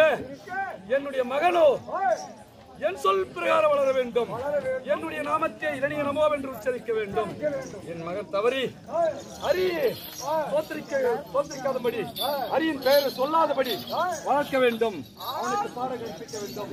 அப்படி இருக்க என்னுடைய மகனோ என் சொல் பிரகாரம் வளர வேண்டும். என்னுடைய நாமத்தை இரணிய நமோ என்று உச்சரிக்க வேண்டும். என் மகன் தவறி அரியே தோத்திரிக்க தோத்திரிக்காதபடி அரியின் பெயரை சொல்லாதபடி வளர்க்க வேண்டும். அவனுக்கு பாடம் கற்பிக்க வேண்டும்.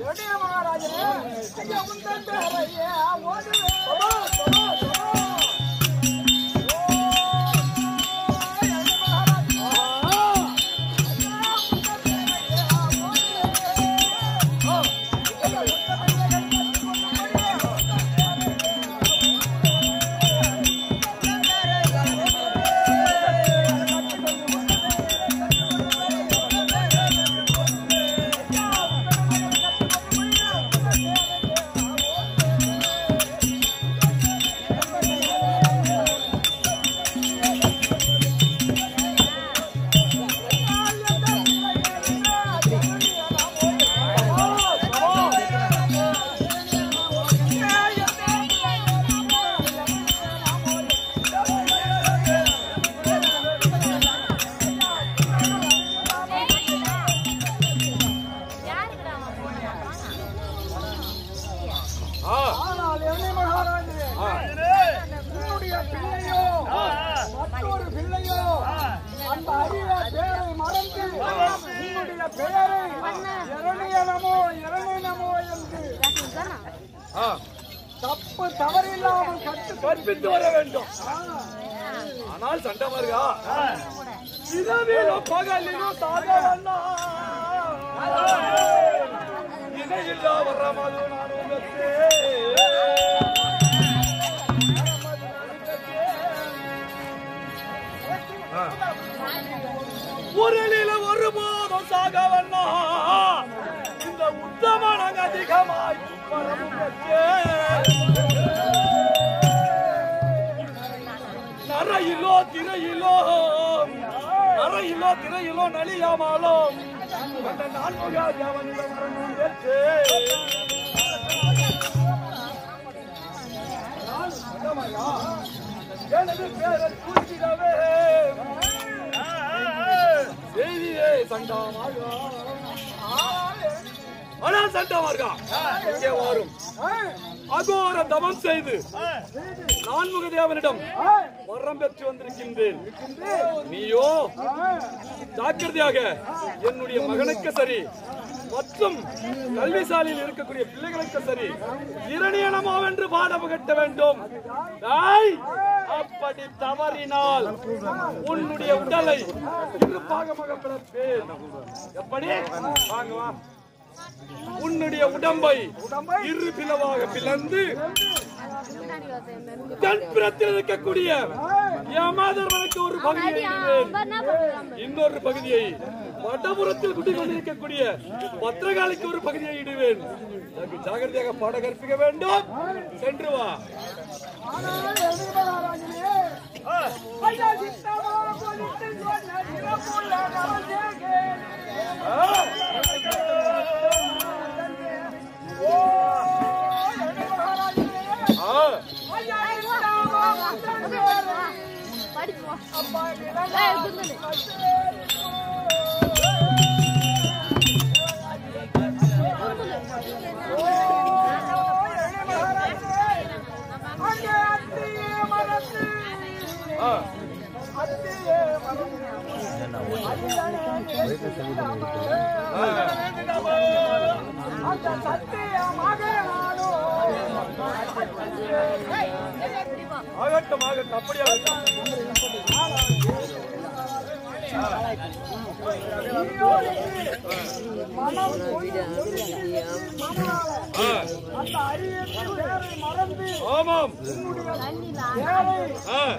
ஆனால் என்னுடைய மகாராஜனே, ஆ, உன்னுடைய பிள்ளையோ மற்றொரு பிள்ளையோ அந்த அரிய பேரை மறந்து உன்னுடைய பெயரை இரணியனமோ இரணியனமோ என்று ஆ. தப்பு தவறில்லாமல் கற்று கற்பித்து வர வேண்டும். ஆனால் சண்டமார்கா இரவிலும் பகலிலும் தாகவண்ணா இணையில்லா வர்ற மது நான் உங்கத்தே உரலில ஒருபோதும் சாகவண்ணா இந்த உத்தமனங்க அதிகமாய் நரையிலோ திரையிலோ நரையிலோ திரையிலோ நலியாமாலோ அந்த நான்முகாதி அவனிடம் வரணும் எனது பேரை குறிப்பிடவே செய்தியே சண்டாமாகா ஆனால் சண்டமார்கா இங்கே வரும். அகோர தவம் செய்து நான்முக தேவனிடம் வரம் பெற்று வந்திருக்கின்றேன். நீயோ ஜாக்கிரதையாக என்னுடைய மகனுக்கு சரி மற்றும் கல்விசாலையில் இருக்கக்கூடிய பிள்ளைகளுக்கு சரி இரணியனமோ என்று பாடம் கட்ட வேண்டும். அப்படி தவறினால் உன்னுடைய உடலை இரு பாகமாக பிளப்பேன் எப்படி உன்னுடைய உடம்பை இரு பிளவாக பிளந்து தென்புறத்தில் இருக்கக்கூடிய யமாதர்மனுக்கு ஒரு பகுதியை இன்னொரு பகுதியை வடபுறத்தில் குடிக்கொண்டிருக்கக்கூடிய பத்திரகாலிக்கு ஒரு பகுதியை இடுவேன். எனக்கு ஜாகிரதையாக பாட கற்பிக்க வேண்டும். சென்று வா. ஆனால் என்னுடைய ஆகட்டும் ஆகட்டும் அப்படியே ஆமாம்.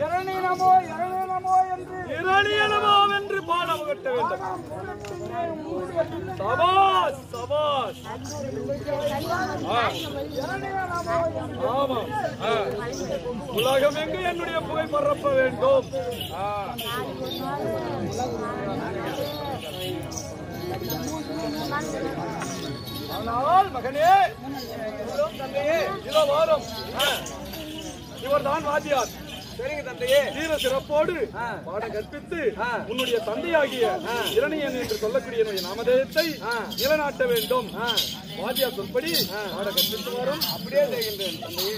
இரணீனமோ இரணீனமோ என்று இரணியனமோ என்று பாடம் கட்ட வேண்டும். சபாஸ் சபாஸ் ஆமாம். உலகம் எங்கு என்னுடைய புகை பரப்ப வேண்டும். ஆனால் மகனே தந்தையே இதோ வாரம் இவர் தான் வாத்தியார் சரிங்க தந்தையே வீர சிறப்போடு. பாட கற்பித்து. உன்னுடைய தந்தையாகிய இரணியன் என்று சொல்லக்கூடிய நாமதேயத்தை. நிலநாட்ட வேண்டும் ஆ. வாத்தியார் சொற்படி பாட கற்பித்து வரும் அப்படியே செய்கின்றேன் தந்தையே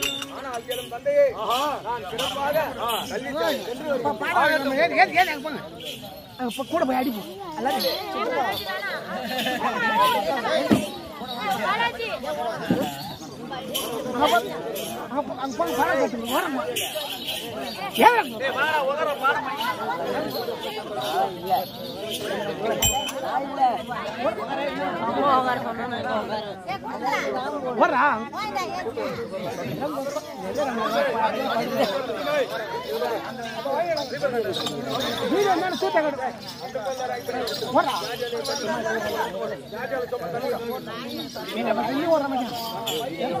ஆனால் எனும் தந்தையே நான் சிறப்பாக கல்வித்தாய் சென்று வருகிறேன். கூட போய் அடிப்போம். அங்க வரா வீடு என்ன சூத்த கட்டு வரா என்ன ஓடுற மச்சான்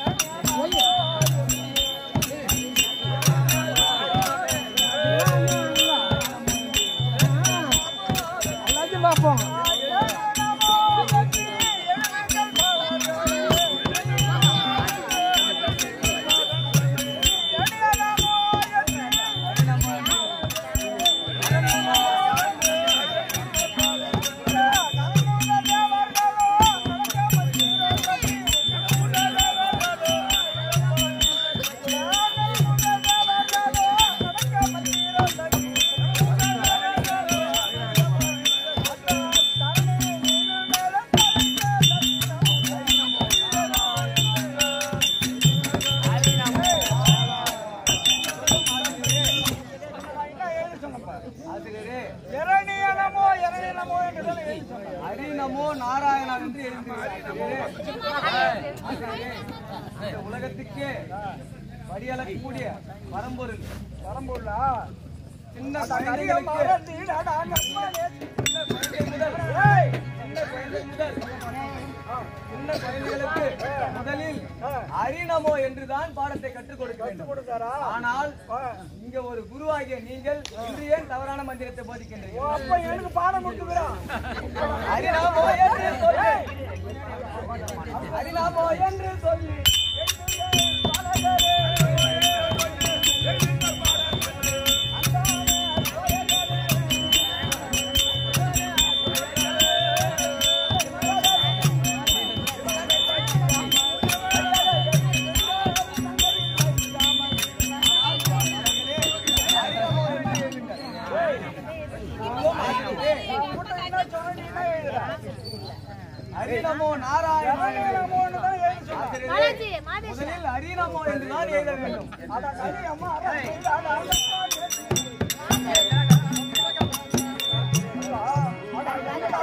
சின்ன குழந்தைகளுக்கு முதலில் ஹரிநமோ என்றுதான் பாடத்தை கற்றுக் கொடுக்க வேண்டும். ஆனால் இங்க ஒரு குருவாகிய நீங்கள் இன்று ஏன் தவறான மந்திரத்தை போதிக்கின்றீர்கள்? அப்ப எனக்கு பாடம் கொடுக்குறா ஹரிநாமோ என்று சொல்லி. ஹரிநாமோ என்று சொல்லி.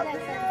lesson.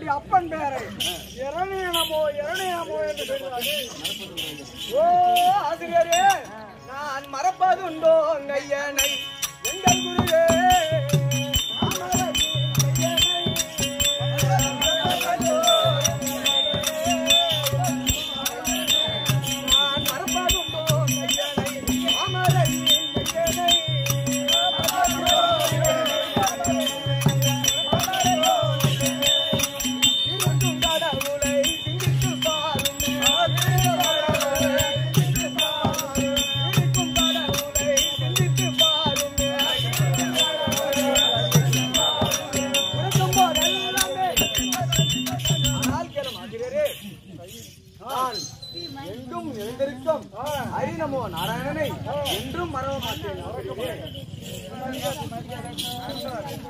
அவனுடைய அப்பன் பேரை. இரணேனமோ இரணேனமோ என்று சொல்வாரு ஓ ஆசிரியரே நான் மறப்பதுண்டோ எங்கள் ஐயனை எங்கள் குருவே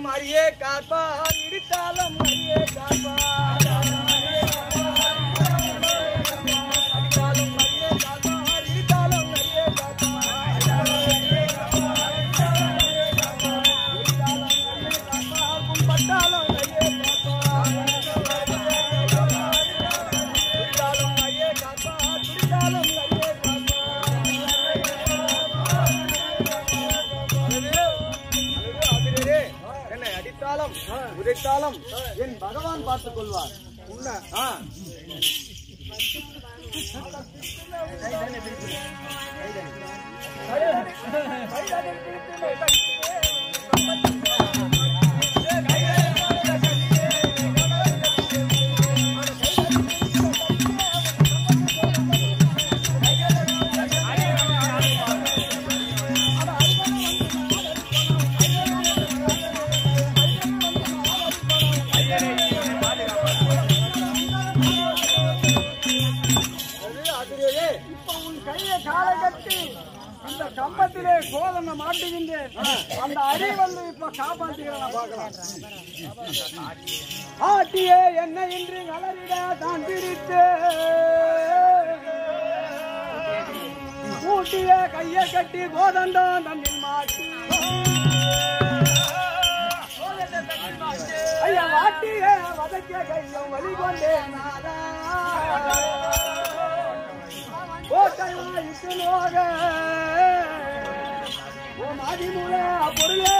मरिए का मरिए का ஆட்டியே என்ன இன்று கலரிட தான் பிரித்து. கூட்டிய கைய கட்டி கோதண்டம் தண்ணில் மாட்டி. ஐயா வாட்டிய வதக்கிய கையும் வழிகொண்டே நாதா. கோட்டையா இட்டு நோக. ஓ மாதிமுல பொருளே.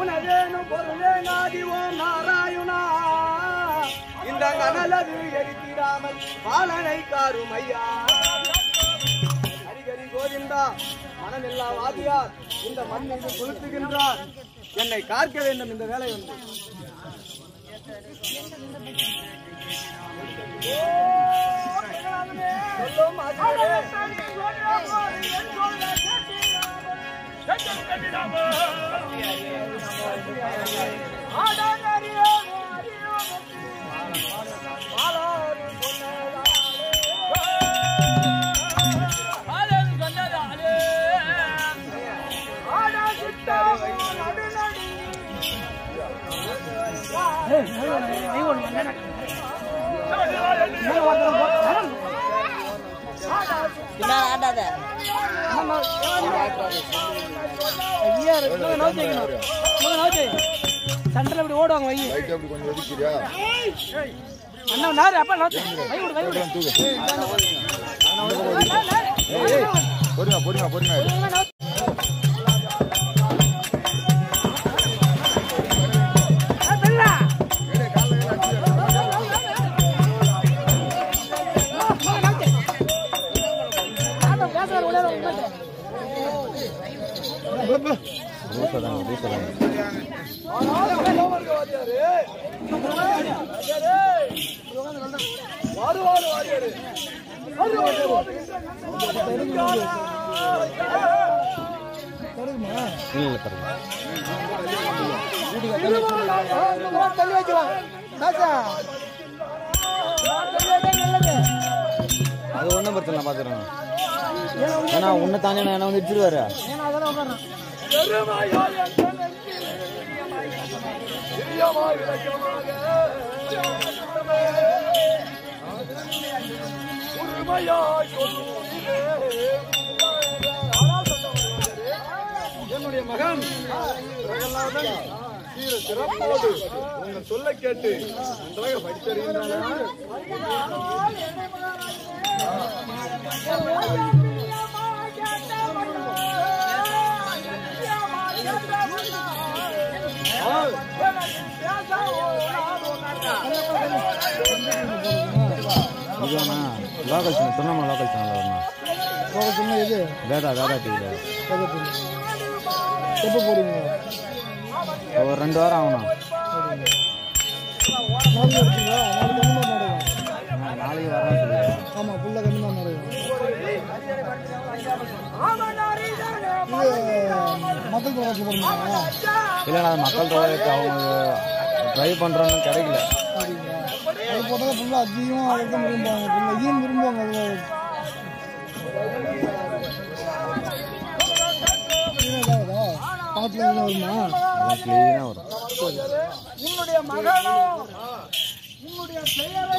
ஐயா உனவேனும் பொருளே நாதி ஓம் நாராயணா. இந்த கனலது எரித்திடாமல் பாலனை காரும் ஐயா. ஹரிகரி கோவிந்தா மனமில்லா வாதியார் இந்த மண் மீது என்னை காக்க வேண்டும் இந்த வேலை வந்து சொல்லும் 你我你我，来来来，来我这个我。ஆசிரியரே. சென்டர்ல இப்படி ஓடுவாங்க வை ரைட் அப்படி கொஞ்சம் ஒதுக்கிறியா அண்ணா நார் அப்பா நாத்து வை விடு வை விடு தூக்கு பொறுமையா பொறுமையா பொறுமையா பிரச்சனை இல்லை ஏன்னா உன்னை தானே நான் என்ன வந்து இடிச்சிருவாரு ஏன்னா என்னுடைய மகன். தீர சிறப்போடு உங்க சொல்ல கேட்டு. நன்றாக படித்தறியா லோக்கல் சேனல் திருவண்ணாமலை எப்போ போடுவீங்க ஒரு ரெண்டு வாரம் ஆகணும் நாளைக்கு சொல்லி ஆமாம் ஃபுல்லாக நடக்கும் இது மக்கள் தொகை போடுங்களா இல்லைண்ணா மக்கள் தொகைக்கு அவங்க ட்ரை பண்ணுறோன்னு கிடைக்கல. அது போட்டால் ஃபுல்லாக அதிகமாக அதை தான் விரும்புவாங்க. ஃபுல்லாக இதையும் விரும்புவாங்க எதுவும் வருமா க்ளீனாக வரும். உன்னுடைய மகனும் உன்னுடைய பெயரை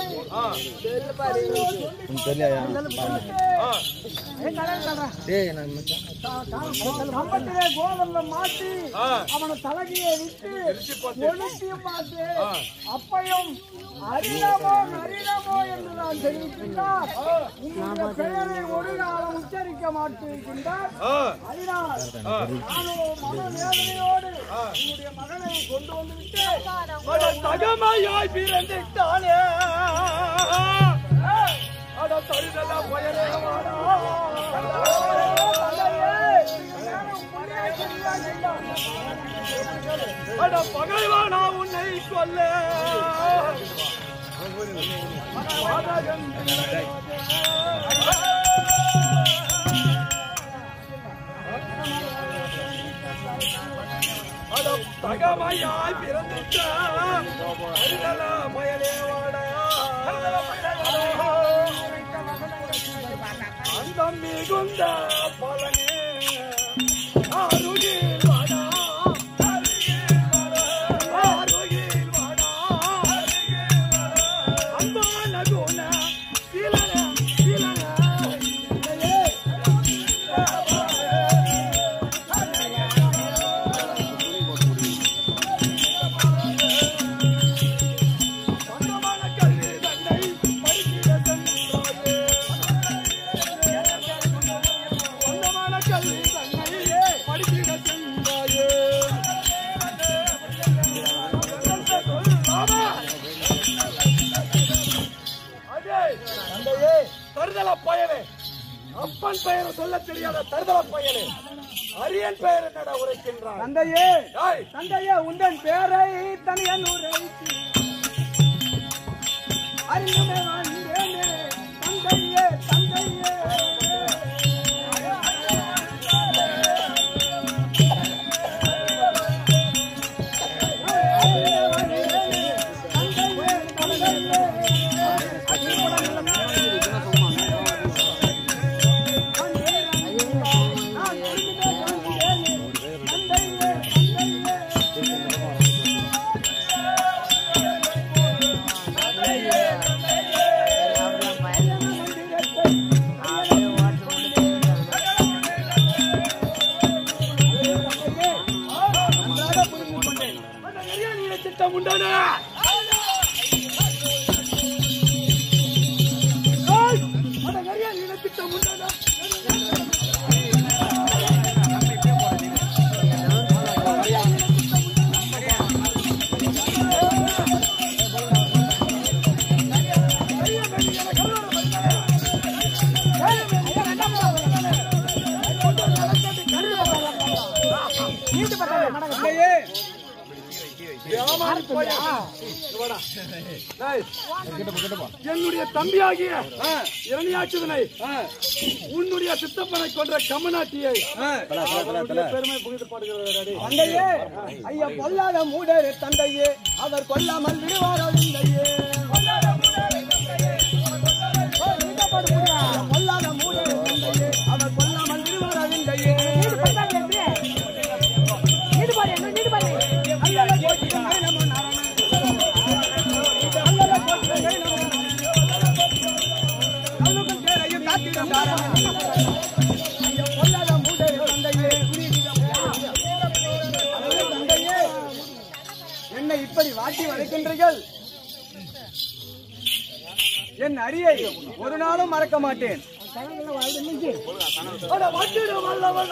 கோவல்ல மாட்டி அவனை தலகையை விட்டு ஒழுக்கியும் மாட்டு அப்பையும் அரிணமோ நரிணமோ என்று நான் தெரிவிக்கின்றார் உங்களுடைய பெயரை ஒரு நாளும் உச்சரிக்க மாட்டிருக்கின்றார் அதனால் மகனை கொண்டு வந்து விட்டு தகமையாய் பிறந்துட்டானே. பகைவானா உன்னை கொல்ல அட தகமையாய் பிறந்துட்டான் தருதல பயனே வாடா அந்த 간다 얘. இரணியாச்சுதனை உன்னுடைய சித்தப்பனை கொன்ற கமநாட்டியை. பெருமை புகுந்து பாடுகிறார் தந்தையே ஐயா பொல்லாத மூடர் தந்தையே அவர் கொல்லாமல் விடுவாரோ தந்தையே. வதைக்கின்றீர்கள் என் அரியை ஒரு நாளும் மறக்க மாட்டேன். வல்லவன்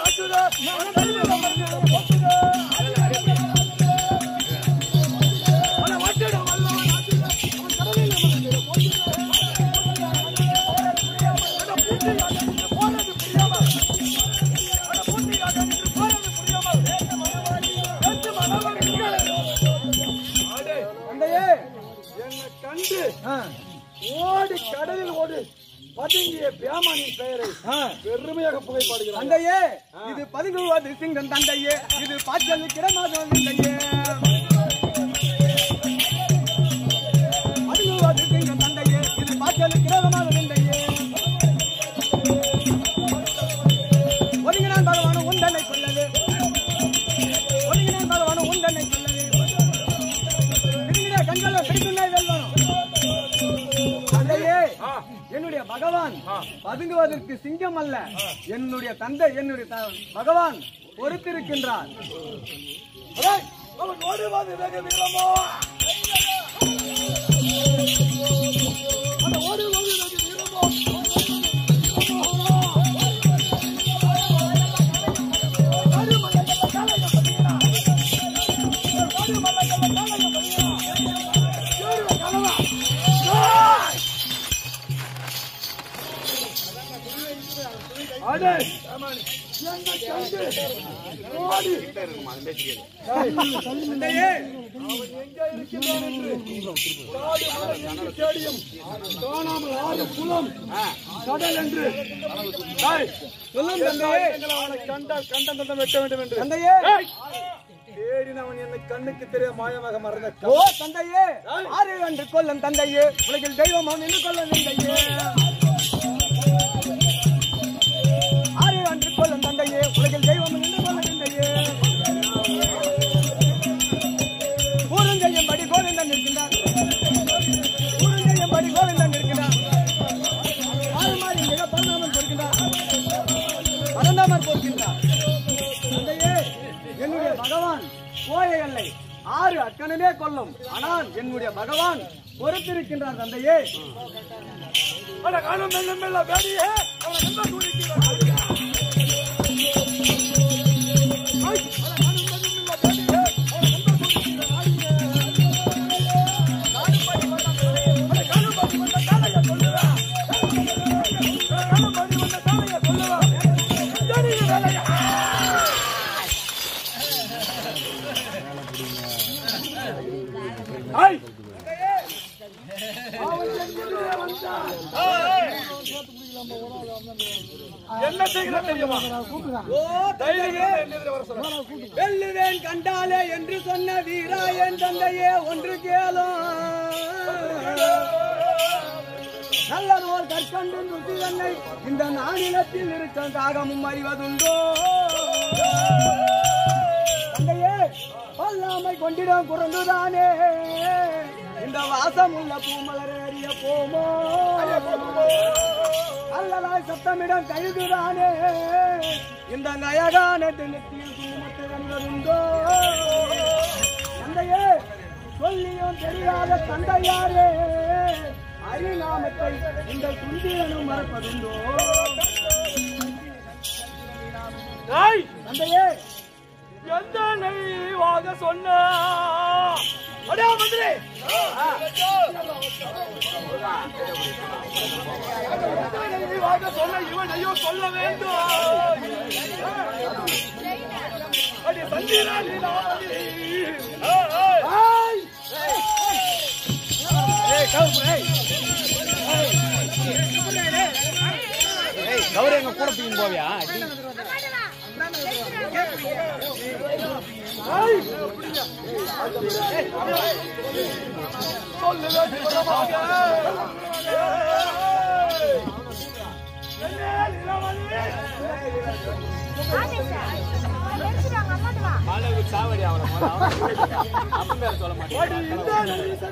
என்னுடைய தந்தை என்னுடைய த- பகவான் பொறுத்திருக்கின்றார். ஏய், அவன் ஓடுவது வெகு அடே என்ன கண்டு ஓடி தந்தையே. தேடியும் காணாமல் ஆறு குளம் கடல் என்று சொல்லும் தந்தையே கண்டால் கண்டம் கண்டம் வெட்ட வேண்டும் என்று தந்தையே தேடினவன் என்னை கண்ணுக்கு தெரிய மாயமாக மறந்த ஓ தந்தையே. ஆறு என்று கொல்லும் தந்தையே. உலகில் தெய்வம் அவன் என்று கொல்லும் தந்தையே. ஆறு கொல்லும் தந்தையே உலகில் தெய்வம் அவன் என்று கொல்லும் தந்தையே கூறுஞ்செய்யும்படி கோவிந்தன் இருக்கின்றான் கூறுஞ்செய்யும்படி கோவிந்தன் இருக்கின்றார் ஆறு மாறி மிக பரந்தாமன் பொறுக்கின்றான் பரந்தாமன் பொறுக்கின்றான் தந்தையே என்னுடைய பகவான் கோயை அல்லை. ஆறு அக்கனமே கொல்லும். ஆனால் என்னுடைய பகவான் பொறுத்திருக்கின்றார் தந்தையே அட காணும் மெல்ல மெல்ல வேடியே. அவன் என்ன கூறிக்கிறான் வெல்லுவேன் கண்டாலே என்று சொன்ன வீரா என் தந்தையே ஒன்று கேளும். நல்லதோர் கற்கண்டு நுசி என்னை இந்த நாளிலத்தில் இருக்க தாகமும் அறிவதுண்டோ. தந்தையே பல்லாமை கொண்டிடம் குறந்துதானே இந்த வாசம் உள்ள பூமலர் அறிய போமோ? அல்லலாய் சத்தமிடம் கழுதுதானே இந்த நயகான தினத்தில் குங்குமத்தை வந்ததுண்டோ தந்தையே சொல்லியும் தெரியாத தந்தையாரே அரிநாமத்தை இந்த குந்தியனும் மறப்பதுண்டோ? தந்தையே எந்த நெய்வாக சொன்ன? மந்திரி! நெய்வாக சொன்ன இவன் ஐயோ சொல்ல வேண்டும் அடி ஏய் கௌரி எங்க கூட தூக்கின்னு போவியா சாவடி அவனை. அப்பன் பேர் சொல்ல மாட்டேன்